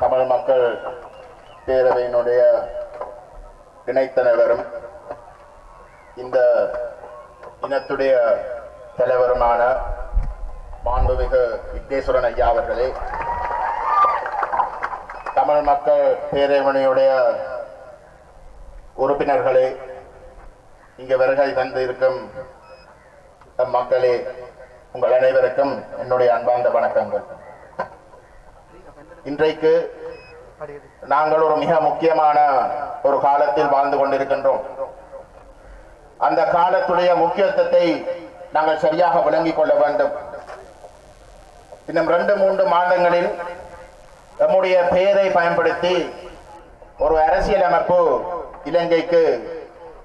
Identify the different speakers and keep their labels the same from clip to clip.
Speaker 1: தமிழ் மக்கள் பேரவையினுடைய இணைத்தலைவரும் இந்த இனத்துடைய தலைவருமான மாண்புமிகு விக்னேஸ்வரன் ஐயா அவர்களே தமிழ் மக்கள் பேரவையினுடைய உறுப்பினர்களே இங்கு வருகை தந்து இருக்கும் மக்களே உங்கள் அனைவருக்கும் என்னுடைய அன்பார்ந்த வணக்கங்கள். இன்றைக்கு நாங்கள் ஒரு மிக முக்கியமான ஒரு காலத்தில் வாழ்ந்து கொண்டிருக்கின்றோம். அந்த காலத்துடைய முக்கியத்துவத்தை நாங்கள் சரியாக விளங்கிக் கொள்ள வேண்டும். இன்னும் ரெண்டு மூன்று மாதங்களில் நம்முடைய பெயரை பயன்படுத்தி ஒரு அரசியலமைப்பு இலங்கைக்கு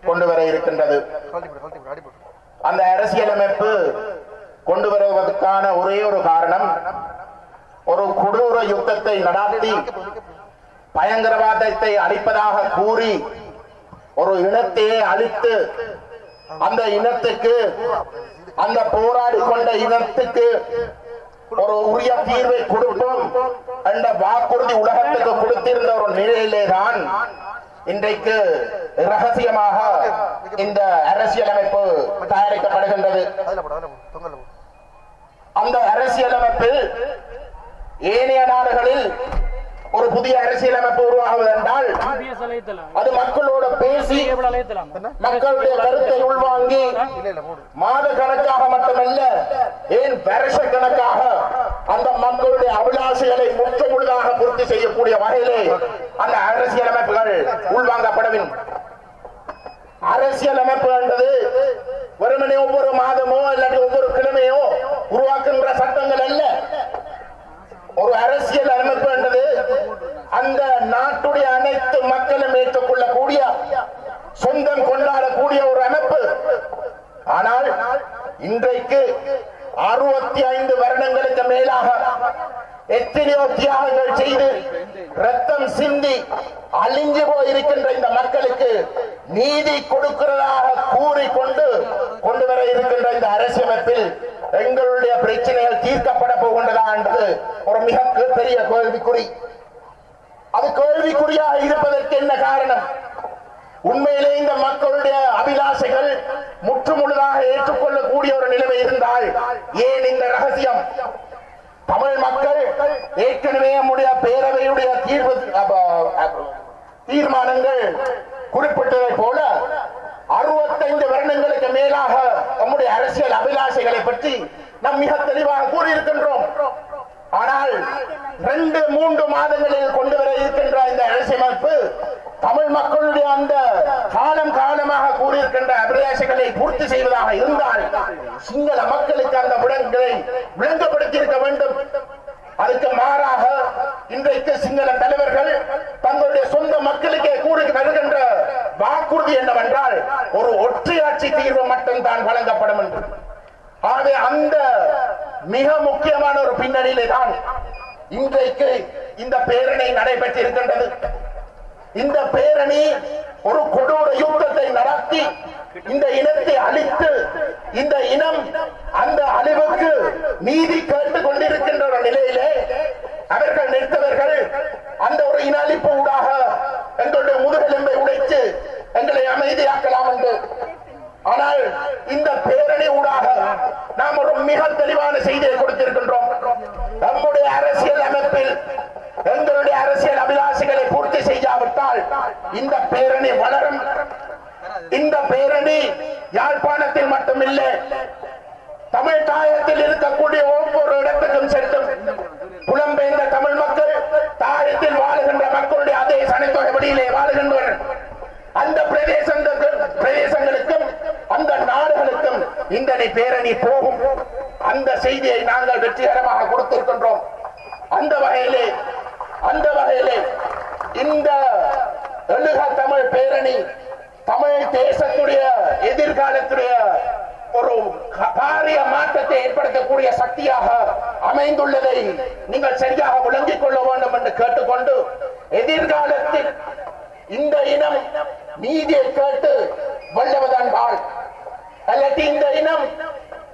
Speaker 1: கொண்டு வர இருக்கின்றது. அந்த அரசியலமைப்பு கொண்டு வருவதற்கான ஒரே ஒரு காரணம் ஒரு கொடூர யுத்தத்தை நடாத்தி பயங்கரவாதத்தை அழிப்பதாக கூறி ஒரு இனத்தையே அழித்து அந்த இனத்துக்கு அந்த போராடி கொண்ட இனத்துக்கு ஒரு உரிய தீர்வை கொடுப்போம் என்ற வாக்குறுதி உலகத்துக்கு கொடுத்திருந்த ஒரு நிலையிலே தான் இன்றைக்கு ரகசியமாக இந்த அரசியலமைப்பு தயாரிக்கப்படுகின்றது. அந்த அரசியலமைப்பில் ஏனைய நாடுகளில் ஒரு புதிய அரசியலமைப்பு உருவாகுவது என்றால் அது மக்களோட பேசி மக்களுடைய கருத்தை உள்வாங்கி மாத கணக்காக மட்டுமல்ல ஏன் வருஷ கணக்காக அந்த மக்களுடைய அபிலாஷைகளை முற்று முழுதாக பூர்த்தி செய்யக்கூடிய வகையிலே அந்த அரசியலமைப்புகள் உள்வாங்கப்பட வேண்டும் அரசியலமைப்பு என்பது வெறுமனே ஒவ்வொரு மாதமோ இல்லாட்டி ஒரு அரசியல் அமைப்பு என்றது அந்த நாட்டுடைய அனைத்து மக்களும் ஏற்றுக்கொள்ளக்கூடிய சொந்தம் கொண்டாடக்கூடிய ஒரு அமைப்பு. ஆனால் இன்றைக்கு அறுபத்தி ஐந்து வருடங்களுக்கு மேலாக எத்தனையோ தியாகங்கள் செய்து ரத்தம் சிந்தி அழிஞ்சு போயிருக்கின்ற இந்த மக்களுக்கு நீதி கொடுக்கிறதாக கூறிக்கொண்டு கொண்டு வர இருக்கின்ற இந்த அரசியமைப்பில் எங்களுடைய பிரச்சனைகள் தீர்க்கப்பட போகின்றதா என்பது ஒரு மிக பெரிய கேள்விக்குறி. அது கேள்விக்குறியாக இருப்பதற்கு என்ன காரணம்? உண்மையிலே இந்த மக்களுடைய அபிலாசைகள் முற்றுமுழுதாக ஏற்றுக்கொள்ளக்கூடிய ஒரு நிலைமை இருந்தால் ஏன் இந்த ரகசியம்? தமிழ் மக்கள் ஏற்கனவே நம்முடைய பேரவையுடைய தீர்வு தீர்மானங்கள் குறிப்பிட்டதை போல அறுபத்தைந்து வருடங்களுக்கு மேல் நம்முடைய அரசியல் அபிலாஷைகளை பற்றி நாம் மிக தெளிவாக கூறியிருக்கின்றோம். ஆனால் ரெண்டு மூன்று மாதங்களில் கொண்டு வர இருக்கின்ற இந்த அரசியலமைப்பு தமிழ் மக்களுடைய அந்த காலம் காலமாக கூறியிருக்கின்ற அபிலாஷைகளை பூர்த்தி செய்வதாக இருந்தால் சிங்கள மக்களுக்கு அந்த விடங்களை விளங்கப்படுத்தி இருக்க வேண்டும். அதுக்கு மாறாக இன்றைக்கு சிங்கள தலைவர்கள் தங்களுடைய சொந்த மக்களுக்கே கூறி வருகின்ற வாக்குறுதி என்னவென்றால் ஒரு ஒற்றையாட்சி தீர்வு மட்டும்தான் வழங்கப்படும் என்று. ஆகவே அந்த மிக முக்கியமான ஒரு பின்னணியிலே தான் இன்றைக்கு இந்த பேரணி நடைபெற்றிருக்கின்றது. இந்த பேரணி ஒரு கொடூர யுத்தத்தை நடத்தி இந்த இனத்தை அழித்து இந்த இனம் அந்த அழிவுக்கு நீதி கேட்டுக் கொண்டிருக்கின்ற ஒரு நிலையிலே அவர்கள் நிறுத்தவர்கள் அந்த ஒரு இன அழிப்பு ஊடாக எங்களுடைய முதுகெலும்பை உடைத்து எங்களை அமைதியாக்கலாம் என்று ஆனால் இந்த பேரணி நாம் ஒரு மிக தெளிவான செய்தியை கொடுத்திருக்கின்றோம். நம்முடைய அரசியல் அமைப்பில் எங்களுடைய அரசியல் அபிலாஷைகளை பூர்த்தி செய்யாவிட்டால் இந்த பேரணி வளரும். இந்த பேரணி யாழ்ப்பாணத்தில் மட்டுமில்லை தமிழ் தாயத்தில் இருக்கக்கூடிய ஒவ்வொரு இடத்துக்கும் செல்லும். புலம்பெயர்ந்த தமிழ் மக்கள் தாயத்தில் வாழுகின்ற மக்களுடைய அதே சனித்தொகை வழியிலே வாழுகின்றனர் அந்த பிரதேசங்கள் பிரதேசங்களுக்கும் அந்த நாடுகளுக்கும் இந்த பேரணி போகும். அந்த செய்தியை நாங்கள் வெற்றிகரமாக கொடுத்திருக்கின்றோம். அந்த வகையிலே அந்த வகையிலே இந்த எழுக தமிழ் பேரணி தமிழ் தேசத்துடைய எதிர்காலத்துடைய ஒரு பாரிய மாற்றத்தை ஏற்படுத்தக்கூடிய சக்தியாக அமைந்துள்ளதை நீங்கள் சரியாக விளங்கிக் கொள்ள வேண்டும் என்று கேட்டுக்கொண்டு எதிர்காலத்தில் இந்த இனம் நீதியை கேட்டு வெல்லுவதன் வாழ். அல்லது இந்த இனம்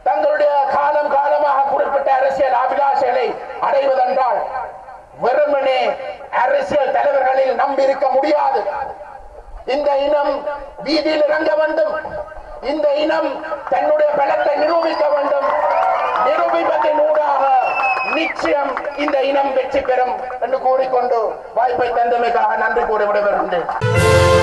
Speaker 1: தங்களுடைய காலம் காலமாக குறிப்பிட்ட அரசியல் அபிலாஷைகளை அடைவதென்றால் வெறுமனே அரசியல் தலைவர்களில் நம்பியிருக்க முடியாது. இந்த இனம் வீதியில் இறங்க வேண்டும். இந்த இனம் தன்னுடைய பலத்தை நிரூபிக்க வேண்டும். நிரூபிப்பதின் ஊடாக நிச்சயம் இந்த இனம் வெற்றி பெறும் என்று கூறிக்கொண்டு வாய்ப்பை தந்தமைக்காக நன்றி கூறி விடுவேன்